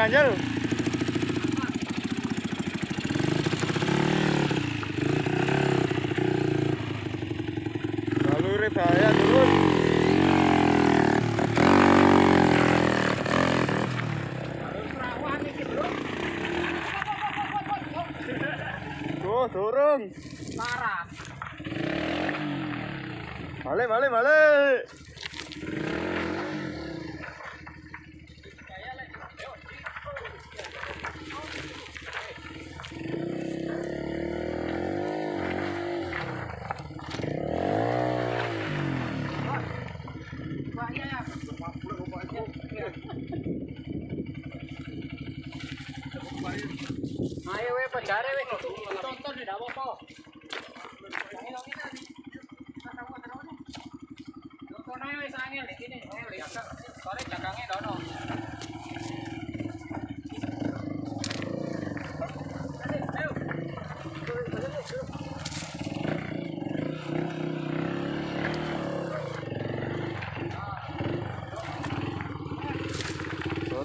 ganjel. Lalu bahaya. Tuh, turun. Parah. Balik, balik, balik.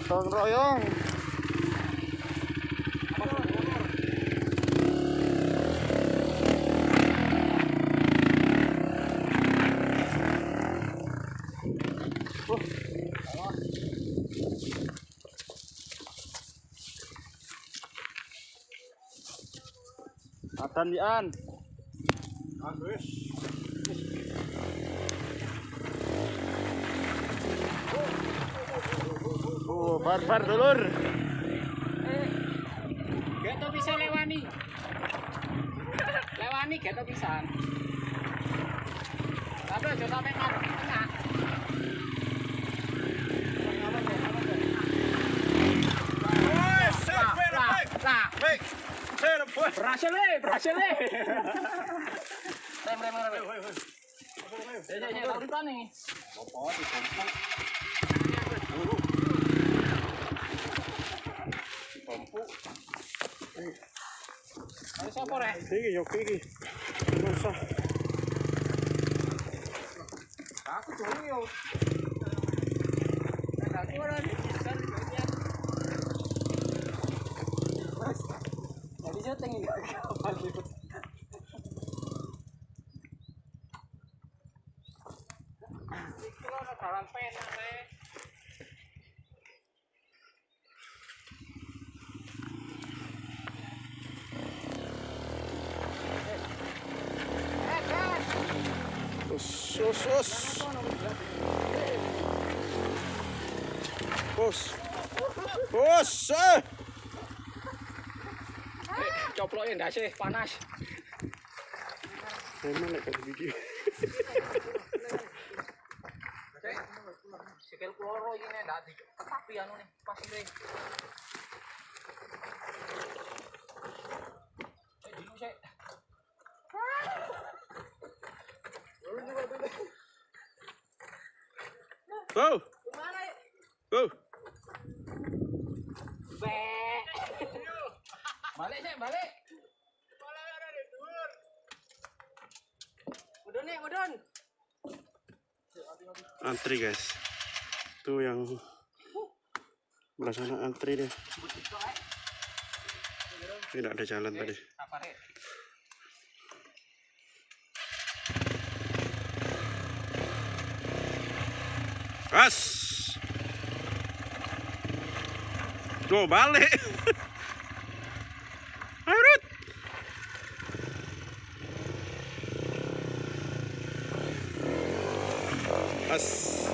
Totong royong Adan Ian. Oh, barbar dulur. Geto bisa lewani. Lewani geto pisan. Tapi Berhasil le, berhasil. Rem, rem, rem. Ya, ya, ya, urutan nih. Iki yo iki. Aku yo. Aku nih, bisa di bagian. Mas, jadi syuting ini kapal gitu. Iki Eh. Coplokin ndase panas. Memang lek kasih video. Sikil kloro iki nek ndak tapi anu nih pas iki. Eh dino sik. Go. Balik sik, balik. Udun nih, udun. Antri guys. Tuh yang belah sana antri deh. Tidak ada jalan tadi. Apa rek? Gas. Tuh balik. Gas.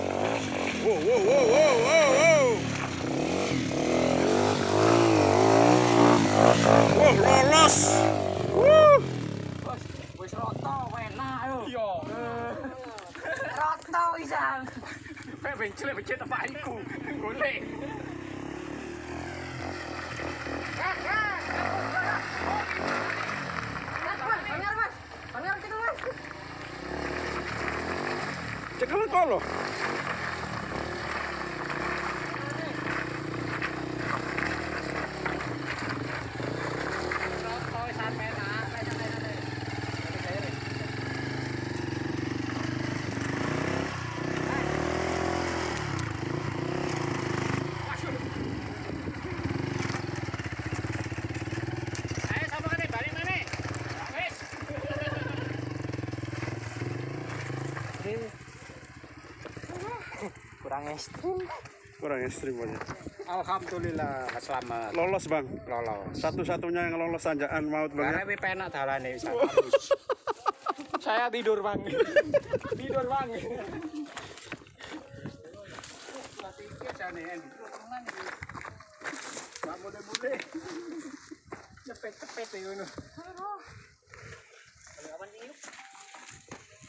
Wow, wow, wow, wow, wow, wow. Wah, lolos. Wuh. Bos, wis roto enak yo. Yo. Roto isan. Kayak bencil bencil Paulo. Kurang ekstrim. Kurang ekstrim banget. Alhamdulillah selamat Lolos bang. lolos. Satu-satunya yang lolos tanjakan maut bang. ya. Karena wis penak dalane wis Saya tidur bang. tidur bang. Cepet-cepet ya.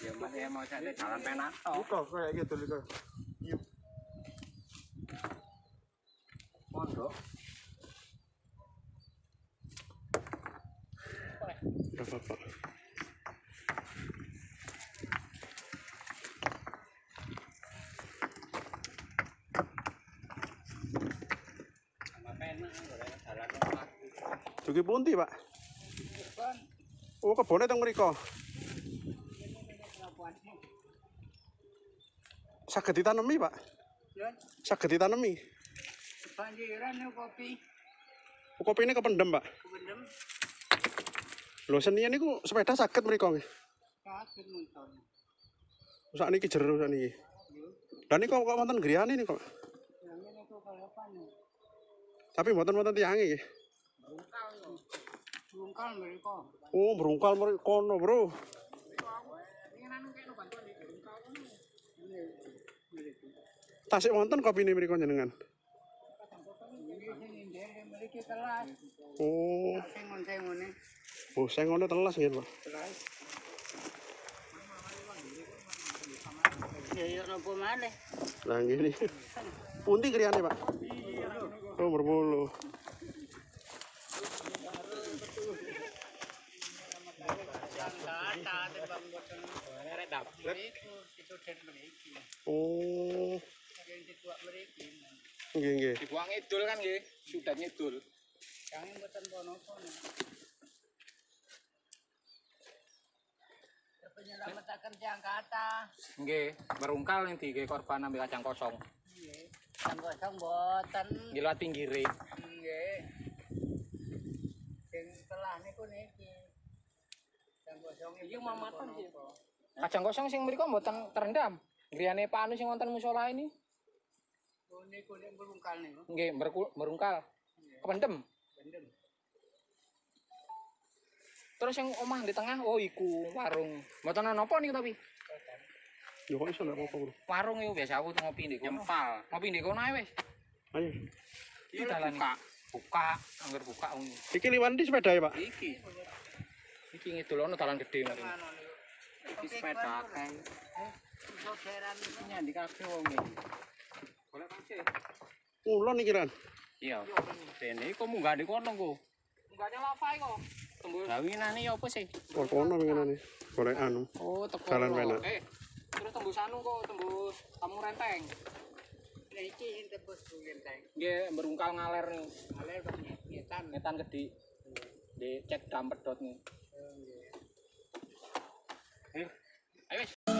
Ya mas ya mau cari jalan penak. Buka kayak gitu Liko. Jalan penak. Dugi punti pak. Oh kebunnya teng mriko. Saged ditanemi pak. Saged ditanemi. Banjiran nih kopi. Oh, kopi ini kependem, Pak? Kependem. Lo seninya niku sepeda sakit mriko nggih. Sakit muntah. Oh, usah nih jero usah nih. Dan ini kok, wonten mantan gerian oh, ini kok? Gerian ini kok kelepan Tapi mantan-mantan tiangnya ya? Berungkal, berungkal mereka. Oh, berungkal mriko no, bro. Tasik wonten kopine mriko jenengan. Oh, oh ngono telas nggih, Pak. Lah ngene. Punti griyane, Pak? Oh, berbulu. Oh, nggih nggih. Dibuang ngidul kan nggih, sudah ngidul. Yang mboten kono-kono. Penyelamatan tiang kata. Nggih, merungkal ning dige korban ambil kacang kosong. Nggih. Kacang kosong mboten. Nggih lewat pinggire. Nggih. Sing telah niku niki. Kacang kosong iki mamatan sih. Kacang kosong sing mriku mboten terendam. Griyane Pak Anu sing wonten musala ini. Niku nek merungkal niku. Nggih, merungkal. Kependem. Kependem. Terus yang omah di tengah, oh iku warung. Mboten ana napa niku tapi. Yo kok iso ndak apa-apa, Bro. Warung iku biasa aku ngopi ndek kono. Nyempal. Ngopi ndek kono ae wis. Ayo. Iki dalan buka. Buka, anggar buka ngono. Iki liwan di sepeda ya, Pak? Iki. Iki ngidul ono dalan gede mari. Iki sepeda akeh. Iki nyandi kabeh wong iki. Ulon iki ran. Iya. Dene kok munggah di kono kok. Munggahnya lava kok. Tembus. Gawinane ya apa sih? Oh, kono winginane. Golek anu. Oh, teko. Jalan penak. Eh, terus tembus anu kok, tembus kamu renteng. Nah, iki sing tembus renteng. Nggih, berungkal ngaler nih. Ngaler pas ngetan. Ngetan gede. Di cek dam pedot nih. Eh, ayo wis.